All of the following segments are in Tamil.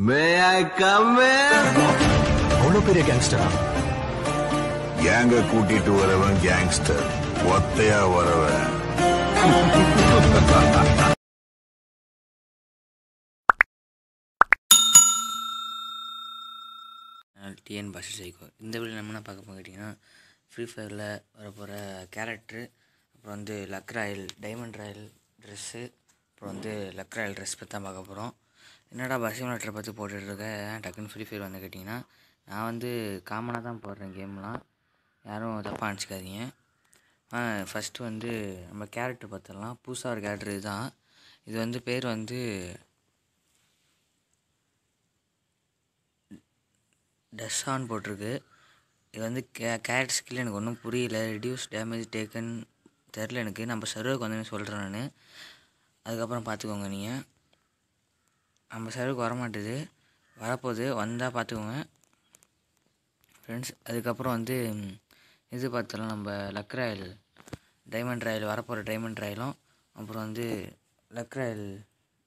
மே ஐ கம் அவ்வளவு பெரிய கேங்ஸ்டரா கேங்க கூட்டிட்டு வரவன் கேங்ஸ்டர் ஒத்தையா வரவன். டிஎன் பாஷா சைக்கோ இந்த வீடியோ நம்ம என்ன பார்க்க போகிறோம் கேட்டிங்கன்னா ஃப்ரீ ஃபயரில் வரப்போகிற கேரக்டரு அப்புறம் வந்து luck royal diamond royal dress அப்புறம் வந்து லக் ராயல் ட்ரெஸ் பற்றி தான் பார்க்க போகிறோம் என்னடா பசிமலேட்டரை பற்றி போட்டுட்ருக்க? ஏன் டக்குன்னு ஃப்ரீ ஃபயர் வந்து கேட்டிங்கன்னா நான் வந்து காமனாக தான் போடுறேன் கேம்லாம் யாரும் தப்பாக நினச்சிக்காதீங்க. ஃபஸ்ட்டு வந்து நம்ம கேரக்டர் பார்த்துடலாம். புதுசாக ஒரு கேரக்டர் இதுதான். இது வந்து பேர் வந்து டஸ்ஸான்னு போட்டிருக்கு. இது வந்து கே கேரட் ஸ்கில் எனக்கு ஒன்றும் புரியல. ரிடியூஸ் டேமேஜ் டேக்கன் தெரில எனக்கு. நம்ம சர்வருக்கு வந்து சொல்கிறேன் நான். அதுக்கப்புறம் பார்த்துக்கோங்க நீங்கள் நம்ம செலவுக்கு வரமாட்டுது. வரப்போகுது. வந்தால் பார்த்துக்கோங்க ஃப்ரெண்ட்ஸ் அதுக்கப்புறம் வந்து இது பார்த்துலாம் நம்ம லக் ராயல் டைமண்ட் ராயல் வரப்போகிற டைமண்ட் ராயலும் அப்புறம் வந்து லக் ராயல்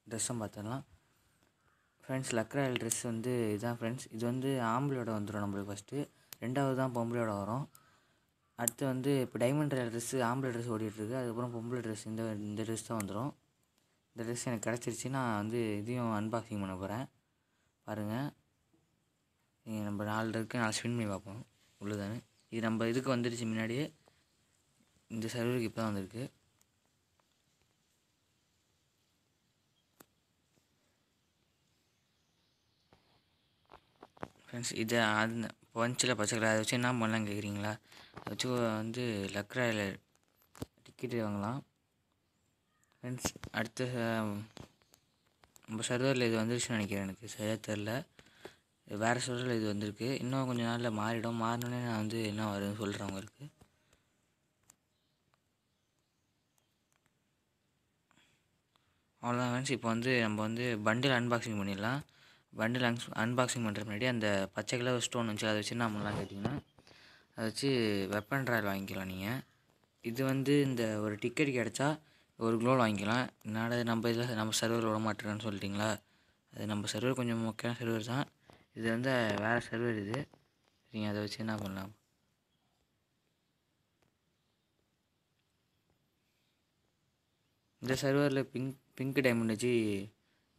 ட்ரெஸ்ஸும் பார்த்துடலாம் ஃப்ரெண்ட்ஸ் லக்ராயல் ட்ரெஸ் வந்து இதுதான் ஃப்ரெண்ட்ஸ் இது வந்து ஆம்பளையோட வந்துடும் நம்மளுக்கு ஃபஸ்ட்டு ரெண்டாவது தான் பொம்பளையோட வரும். அடுத்து வந்து இப்போ டைமண்ட் ராயல் ட்ரெஸ்ஸு ஆம்பளை ட்ரெஸ் ஓடிட்டுருக்கு அதுக்கப்புறம் பொம்பளை ட்ரெஸ் இந்த இந்த ட்ரெஸ் தான் வந்துடும் இந்த ட்ரெஸ் எனக்கு கிடச்சிருச்சு. நான் வந்து இதையும் அன்பாக்சிங் பண்ண போகிறேன் பாருங்கள் நீங்கள் நம்ம நாலு இருக்குது நாலு ஸ்பின் பண்ணி பார்ப்போம். உள்ளதானே. இது நம்ம இதுக்கு வந்துடுச்சு முன்னாடியே. இந்த சர்வருக்கு இப்போ தான் வந்திருக்கு. ஃப்ரெண்ட்ஸ் இதை அது பஞ்சில் பச்சை கலர் அதை வச்சு என்ன பண்ணலாம் கேட்குறீங்களா அதை வச்சு வந்து லக்ராயில் டிக்கெட் வாங்கலாம். ஃப்ரெண்ட்ஸ் அடுத்த நம்ம சர்வரில் இது வந்துருச்சுன்னு நினைக்கிறேன் எனக்கு. சரியாக தெரில வேறு சர்வரில் இது வந்திருக்கு. இன்னும் கொஞ்சம் நாளில் மாறிடும். மாறினோடனே நான் வந்து என்ன வருதுன்னு சொல்கிறேன் உங்களுக்கு. அவ்வளோதான் ஃப்ரெண்ட்ஸ் இப்போ வந்து நம்ம வந்து பண்டில் அன்பாக்சிங் பண்ணிடலாம். பண்டில் அன்ஸ் அன்பாக்சிங் பண்ணுற முன்னாடி அந்த பச்சை கலர் ஸ்டோன் வச்சு அதை வச்சு என்ன பண்ணலாம் கேட்டிங்கன்னா அதை வச்சு வெப்பன் ட்ராயல் வாங்கிக்கலாம் நீங்கள் இது வந்து இந்த ஒரு டிக்கெட் கிடச்சா ஒரு க்ளோல் வாங்கிக்கலாம். என்னடா நம்ம இதில் நம்ம சர்வர் விட மாட்டேறேன்னு சொல்லிட்டிங்களா? அது நம்ம சர்வர் கொஞ்சம் முக்கியமான சர்வர் தான். இது வந்து வேறு சர்வர் இது. நீங்கள் அதை வச்சு என்ன பண்ணலாம்? இந்த சர்வரில் பிங்க் பிங்க் டைமண்ட் வச்சு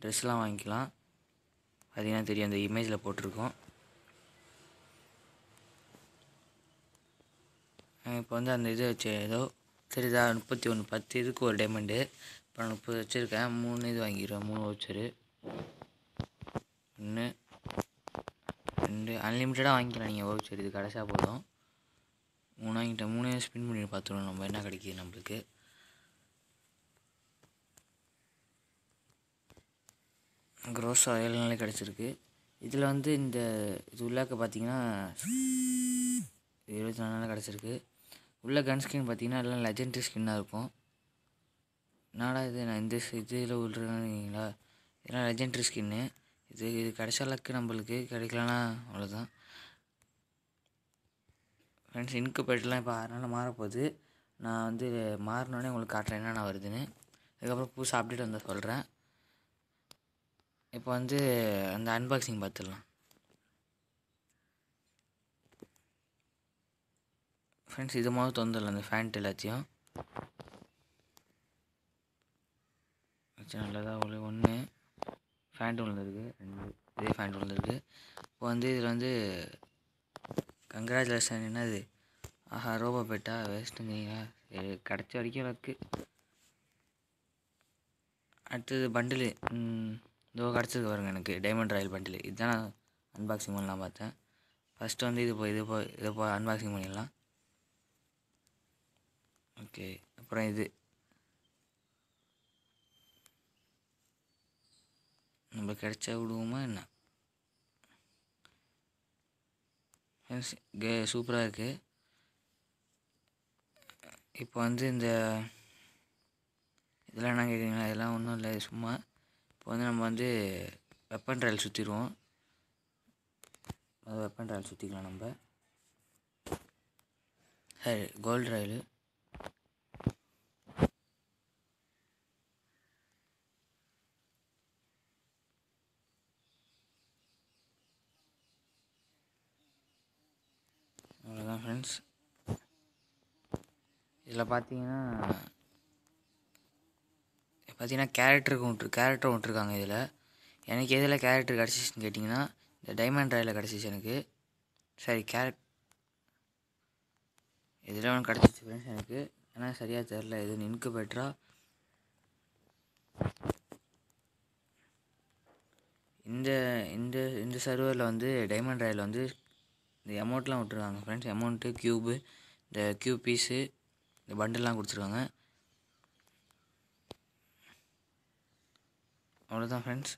ட்ரெஸ்லாம் வாங்கிக்கலாம். பார்த்தீங்கன்னா தெரியும். அந்த இமேஜில் போட்டிருக்கோம். இப்போ வந்து அந்த இது வச்சு ஏதோ தெரியுதா? முப்பத்தி ஒன்று பத்து இதுக்கு ஒரு டைமண்டு இப்போ நான் முப்பது வச்சுருக்கேன். மூணு இது வாங்கிடுவேன் மூணு வச்சரு ஒன்று ரெண்டு. அன்லிமிட்டடாக வாங்கிக்கலாம். நீங்கள் வவுச்சர் இது கடைசியாக போதும். மூணு வாங்கிட்டேன். மூணு ஸ்பின் பண்ணி பார்த்துருவோம். நம்ம என்ன கிடைக்கிது நம்மளுக்கு? க்ரோஸ் ஏழு நாளே கிடச்சிருக்கு. இதில் வந்து இந்த இது உள்ளாக்க பார்த்தீங்கன்னா இருபத்தி நாலு நாள் கிடச்சிருக்கு. உள்ள கன் ஸ்கின் பார்த்தீங்கன்னா எல்லாம் லெஜெண்டரி ஸ்கின்னாக இருக்கும். நாடா இது? நான் இந்த இதில் விட்றீங்களா இதெல்லாம் லெஜெண்டரி ஸ்கின்னு இது இது கிடைச்ச லக்கு நம்மளுக்கு. கிடைக்கலனா அவ்வளோதான் ஃப்ரெண்ட்ஸ் இன்குபேட்டர்லாம் இப்போ ஆறு நாள் மாறப்போகுது. நான் வந்து மாறினோடனே உங்களுக்கு காட்டுறேன் என்னென்ன வருதுன்னு. அதுக்கப்புறம் புதுசாக அப்டேட் வந்தால் சொல்கிறேன் இப்போ வந்து அந்த அன்பாக்சிங் பார்த்துடலாம். ஃப்ரெண்ட்ஸ் இது மாதிரி தொந்தரல அந்த ஃபேண்ட் எல்லாத்தையும். வச்சு நல்லதாக உள்ள ஒன்று ஃபேண்ட் விழுந்துருக்கு ரெண்டு. இதே ஃபேண்ட் விழுந்துருக்கு இப்போ வந்து இதில் வந்து கங்க்ராச்சுலேஷன் என்னது? ஆஹா ரோபோ பெட்டா வேஸ்ட்டுங்கிறீங்களா சரி கிடச்ச வரைக்கும் இருக்கு அடுத்தது பண்டிலு இதோ கிடச்சது பாருங்க எனக்கு டைமண்ட் ராயல் பண்டில் இதுதான் நான் அன்பாக்சிங் பண்ணலாம் பார்த்தேன். ஃபஸ்ட்டு வந்து இது போய் இது போய் இதை போ அன்பாக்சிங் பண்ணிடலாம். ஓகே அப்புறம் இது. நம்ம கிடச்சா விடுவோமா என்ன? கே சூப்பராக இருக்குது இப்போ வந்து இந்த இதெல்லாம் என்ன கேட்குறீங்களா இதெல்லாம் ஒன்றும் இல்லை சும்மா. இப்போ வந்து நம்ம வந்து வெப்பன் ட்ரையல் சுற்றிடுவோம் அது வெப்பன் ட்ரையல் சுற்றிக்கலாம் நம்ம. சரி கோல்டு ஃப்ரெண்ட்ஸ் இதில் பார்த்தீங்கன்னா பார்த்தீங்கன்னா கேரக்டருக்கு விட்ரு கேரக்டர் விட்ருக்காங்க இதில். எனக்கு எதில் கேரக்டர் கிடச்சிச்சின்னு கேட்டிங்கன்னா இந்த டைமண்ட் ராயில் கிடச்சிச்சு எனக்கு. சரி கேரக்ட் இதில் ஒன்று கிடச்சிச்சு ஃப்ரெண்ட்ஸ் எனக்கு. ஆனால் சரியாக தெரில இது நின்க்கு பெட்ரா இந்த இந்த இந்த சர்வரில் வந்து டைமண்ட் ராயில் வந்து இந்த அமௌண்ட்லாம் விட்ருக்காங்க ஃப்ரெண்ட்ஸ் அமௌண்ட்டு க்யூபு இந்த க்யூப் பீஸு இந்த பண்டெல்லாம் கொடுத்துருக்காங்க. அவ்வளோதான் ஃப்ரெண்ட்ஸ்